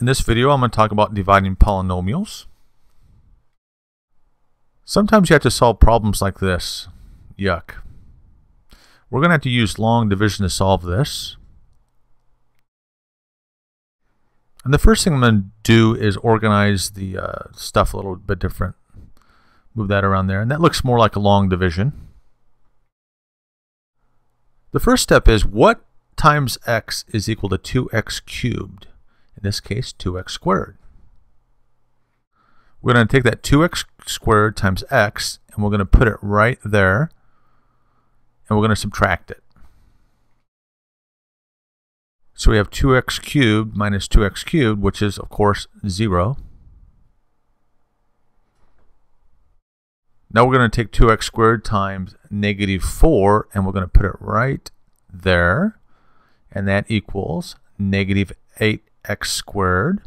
In this video, I'm going to talk about dividing polynomials. Sometimes you have to solve problems like this. Yuck. We're going to have to use long division to solve this. And the first thing I'm going to do is organize the uh, stuff a little bit different. Move that around there. And that looks more like a long division. The first step is what times x is equal to 2x cubed? In this case 2x squared. We're going to take that 2x squared times x and we're going to put it right there and we're going to subtract it. So we have 2x cubed minus 2x cubed, which is, of course, 0. Now we're going to take 2x squared times negative 4, and we're going to put it right there. And that equals negative 8 x squared.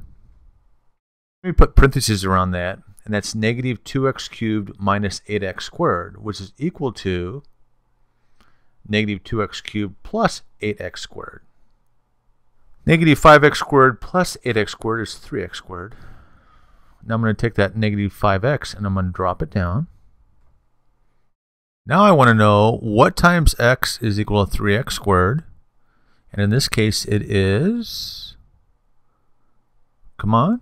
Let me put parentheses around that, and that's negative 2x cubed minus 8x squared, which is equal to negative 2x cubed plus 8x squared. Negative 5x squared plus 8x squared is 3x squared. Now I'm going to take that negative 5x and I'm going to drop it down. Now I want to know what times x is equal to 3x squared. And in this case it is come on,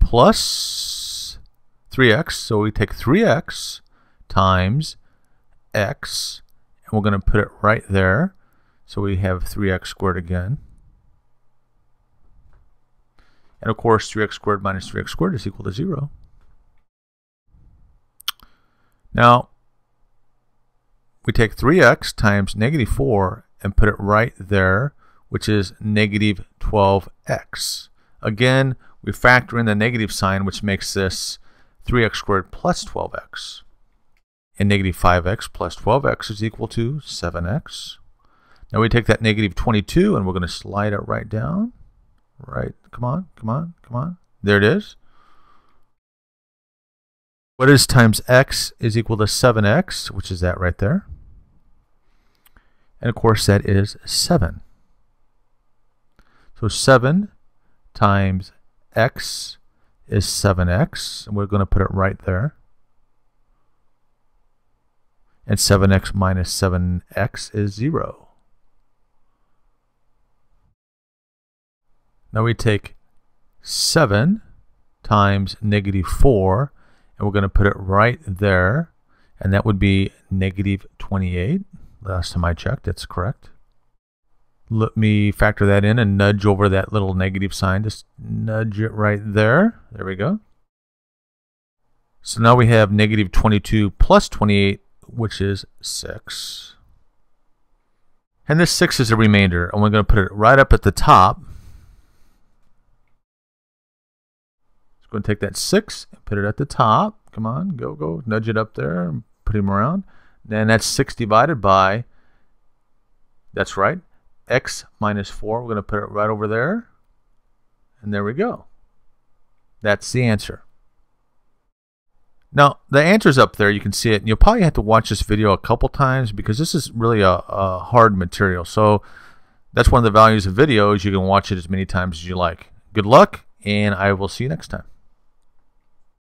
plus 3x. So we take 3x times x, and we're going to put it right there. So we have 3x squared again. And of course, 3x squared minus 3x squared is equal to 0. Now, we take 3x times negative 4 and put it right there, which is negative 12x. Again, we factor in the negative sign, which makes this 3x squared plus 12x. And negative 5x plus 12x is equal to 7x. Now we take that negative 22 and we're going to slide it right down. Right, come on, come on, come on. There it is. What is times x is equal to 7x, which is that right there. And of course that is 7. So 7 times x is 7x, and we're going to put it right there. And 7x minus 7x is 0. Now we take 7 times negative 4, and we're going to put it right there, and that would be negative 28. Last time I checked, that's correct. Let me factor that in and nudge over that little negative sign. Just nudge it right there. There we go. So now we have negative 22 plus 28, which is 6. And this 6 is a remainder, and we're going to put it right up at the top. Just going to take that 6 and put it at the top. Come on, go, go. Nudge it up there and put him around. Then that's 6 divided by, that's right, x minus 4. We're going to put it right over there. And there we go. That's the answer. Now, the answer's up there. You can see it. And you'll probably have to watch this video a couple times because this is really a, a hard material. So that's one of the values of videos. You can watch it as many times as you like. Good luck, and I will see you next time.